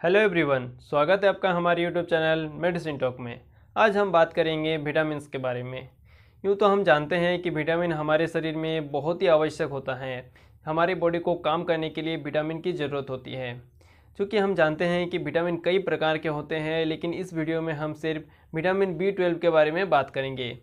Hello everyone, स्वागत है आपका हमारे यूट्यूब चैनल मेडिसिन टॉक में। आज हम बात करेंगे विटामिन्स के बारे में। यूँ तो हम जानते हैं कि विटामिन हमारे शरीर में बहुत ही आवश्यक होता है। हमारी बॉडी को काम करने के लिए विटामिन की ज़रूरत होती है। चूँकि हम जानते हैं कि विटामिन कई प्रकार के होते हैं, लेकिन इस वीडियो में हम सिर्फ़ विटामिन बी ट्वेल्व के बारे में बात करेंगे,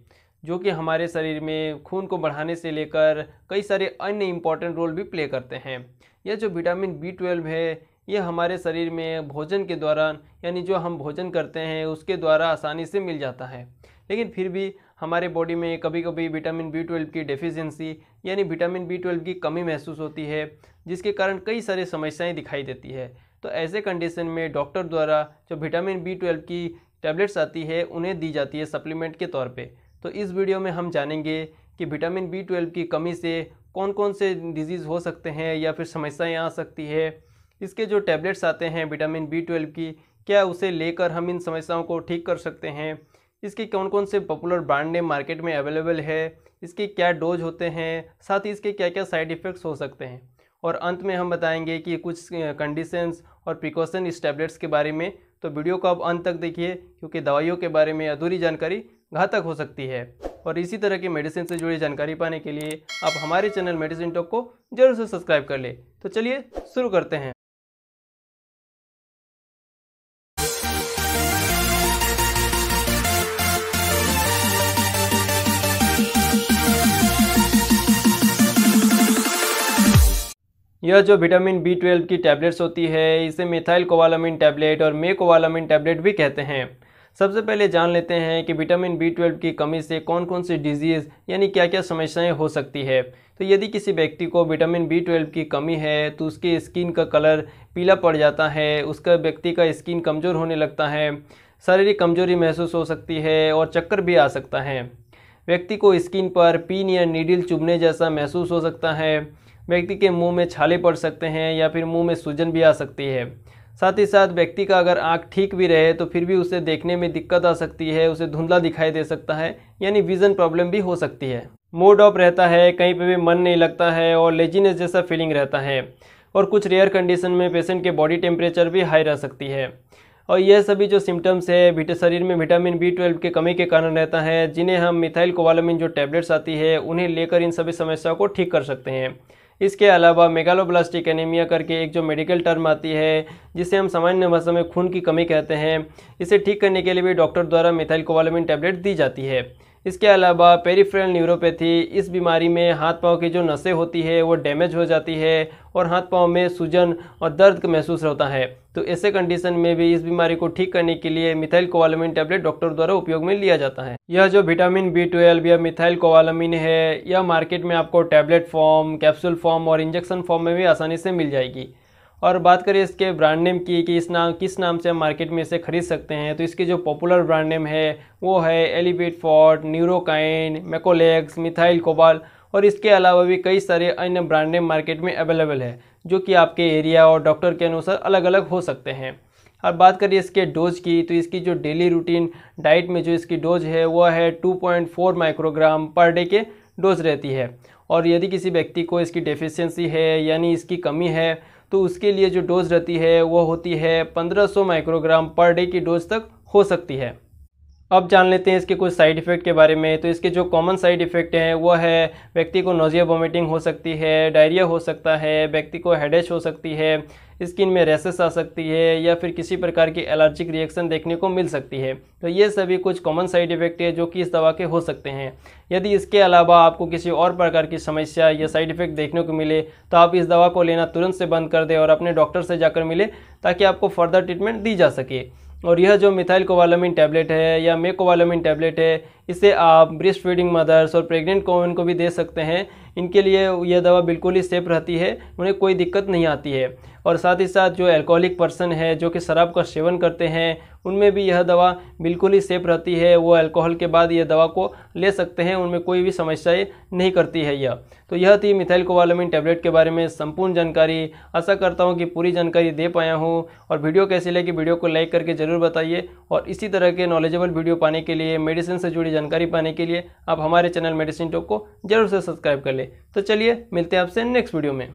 जो कि हमारे शरीर में खून को बढ़ाने से लेकर कई सारे अन्य इंपॉर्टेंट रोल भी प्ले करते हैं। यह जो विटामिन बी ट्वेल्व है ये हमारे शरीर में भोजन के दौरान, यानी जो हम भोजन करते हैं, उसके द्वारा आसानी से मिल जाता है। लेकिन फिर भी हमारे बॉडी में कभी कभी विटामिन बी ट्वेल्व की डेफिशिएंसी यानी विटामिन बी ट्वेल्व की कमी महसूस होती है, जिसके कारण कई सारी समस्याएँ दिखाई देती है। तो ऐसे कंडीशन में डॉक्टर द्वारा जो विटामिन बी ट्वेल्व की टैबलेट्स आती है, उन्हें दी जाती है सप्लीमेंट के तौर पर तो इस वीडियो में हम जानेंगे कि विटामिन बी ट्वेल्व की कमी से कौन कौन से डिज़ीज़ हो सकते हैं, या फिर समस्याएँ आ सकती है इसके जो टैबलेट्स आते हैं, विटामिन बी ट्वेल्व की, क्या उसे लेकर हम इन समस्याओं को ठीक कर सकते हैं? इसके कौन कौन से पॉपुलर ब्रांड नेम मार्केट में अवेलेबल है? इसके क्या डोज होते हैं? साथ ही इसके क्या क्या साइड इफ़ेक्ट्स हो सकते हैं? और अंत में हम बताएँगे कि कुछ कंडीशंस और प्रिकॉशन इस टैबलेट्स के बारे में। तो वीडियो को आप अंत तक देखिए, क्योंकि दवाइयों के बारे में अधूरी जानकारी घातक हो सकती है। और इसी तरह की मेडिसिन से जुड़ी जानकारी पाने के लिए आप हमारे चैनल मेडिसिन टॉक को ज़रूर से सब्सक्राइब कर ले। तो चलिए शुरू करते हैं। यह जो विटामिन बी ट्वेल्व की टैबलेट्स होती है, इसे मिथाइल कोवालामिन टैबलेट और मे कोवालामिन टैबलेट भी कहते हैं। सबसे पहले जान लेते हैं कि विटामिन बी ट्वेल्व की कमी से कौन कौन सी डिज़ीज़ यानी क्या क्या समस्याएँ हो सकती है। तो यदि किसी व्यक्ति को विटामिन बी ट्वेल्व की कमी है तो उसकी स्किन का कलर पीला पड़ जाता है, उसका व्यक्ति का स्किन कमज़ोर होने लगता है, शारीरिक कमज़ोरी महसूस हो सकती है और चक्कर भी आ सकता है। व्यक्ति को स्किन पर पीन या नीडल चुभने जैसा महसूस हो सकता है। व्यक्ति के मुँह में छाले पड़ सकते हैं या फिर मुँह में सूजन भी आ सकती है। साथ ही साथ व्यक्ति का अगर आँख ठीक भी रहे तो फिर भी उसे देखने में दिक्कत आ सकती है, उसे धुंधला दिखाई दे सकता है, यानी विज़न प्रॉब्लम भी हो सकती है। मूड ऑफ़ रहता है, कहीं पे भी मन नहीं लगता है और लेजीनेस जैसा फीलिंग रहता है और कुछ रेयर कंडीशन में पेशेंट के बॉडी टेम्परेचर भी हाई रह सकती है। और यह सभी जो सिम्टम्स है शरीर में विटामिन बी ट्वेल्व की कमी के कारण रहता है, जिन्हें हम मिथाइल कोवालामिन जो टैबलेट्स आती है, उन्हें लेकर इन सभी समस्याओं को ठीक कर सकते हैं। इसके अलावा मेगालोब्लास्टिक एनीमिया करके एक जो मेडिकल टर्म आती है, जिसे हम सामान्य भाषा में खून की कमी कहते हैं, इसे ठीक करने के लिए भी डॉक्टर द्वारा मिथाइल कोवालमिन टैबलेट दी जाती है। इसके अलावा पेरीफ्रल न्यूरोपैथी, इस बीमारी में हाथ पाँव की जो नसें होती है, वो डैमेज हो जाती है और हाथ पाँव में सूजन और दर्द महसूस होता है। तो ऐसे कंडीशन में भी इस बीमारी को ठीक करने के लिए मिथाइल कोवालमिन टैबलेट डॉक्टर द्वारा उपयोग में लिया जाता है। यह जो विटामिन बी ट्वेल्व या मिथाइल कोवालमिन है, यह मार्केट में आपको टैबलेट फॉर्म कैप्सूल फॉर्म और इंजेक्शन फॉर्म में भी आसानी से मिल जाएगी। और बात करें इसके ब्रांड नेम की, कि इस नाम, किस नाम से हम मार्केट में इसे खरीद सकते हैं तो इसके जो पॉपुलर ब्रांड नेम है, वो है Elevate Forte Neurokine Mecolex Methyl Cobal और इसके अलावा भी कई सारे अन्य ब्रांड नेम मार्केट में अवेलेबल है, जो कि आपके एरिया और डॉक्टर के अनुसार अलग अलग हो सकते हैं। और बात करिए इसके डोज की तो इसकी जो डेली रूटीन डाइट में जो इसकी डोज है वह है 2.4 माइक्रोग्राम पर डे के डोज रहती है। और यदि किसी व्यक्ति को इसकी डेफिशिएंसी है, यानी इसकी कमी है तो उसके लिए जो डोज रहती है, वो होती है 1500 माइक्रोग्राम पर डे की डोज तक हो सकती है। अब जान लेते हैं इसके कुछ साइड इफ़ेक्ट के बारे में। तो इसके जो कॉमन साइड इफ़ेक्ट हैं, वो है व्यक्ति को नोजिया वोमिटिंग हो सकती है डायरिया हो सकता है, व्यक्ति को हेडेश हो सकती है स्किन में रेसेस आ सकती है, या फिर किसी प्रकार की एलर्जिक रिएक्शन देखने को मिल सकती है। तो ये सभी कुछ कॉमन साइड इफ़ेक्ट है जो कि इस दवा के हो सकते हैं। यदि इसके अलावा आपको किसी और प्रकार की समस्या या साइड इफ़ेक्ट देखने को मिले तो आप इस दवा को लेना तुरंत से बंद कर दें और अपने डॉक्टर से जाकर मिले, ताकि आपको फर्दर ट्रीटमेंट दी जा सके। और यह जो मिथाइल कोवालमिन टैबलेट है या मेकोवालमिन टैबलेट है इसे आप ब्रेस्ट फीडिंग मदर्स और प्रेग्नेंट कॉमन को भी दे सकते हैं। इनके लिए यह दवा बिल्कुल ही सेफ़ रहती है, उन्हें कोई दिक्कत नहीं आती है। और साथ ही साथ जो एल्कोहलिक पर्सन है, जो कि शराब का सेवन करते हैं, उनमें भी यह दवा बिल्कुल ही सेफ़ रहती है। वो अल्कोहल के बाद यह दवा को ले सकते हैं, उनमें कोई भी समस्याएँ नहीं करती है यह। तो यह थी मिथाइल कोवालामिन टैबलेट के बारे में संपूर्ण जानकारी। आशा करता हूँ कि पूरी जानकारी दे पाया हूँ। और वीडियो कैसी लगी, वीडियो को लाइक करके ज़रूर बताइए। और इसी तरह के नॉलेजेबल वीडियो पाने के लिए मेडिसिन से जुड़ी जानकारी पाने के लिए आप हमारे चैनल मेडिसिन टॉक को ज़रूर से सब्सक्राइब कर ले। तो चलिए, मिलते हैं आपसे नेक्स्ट वीडियो में।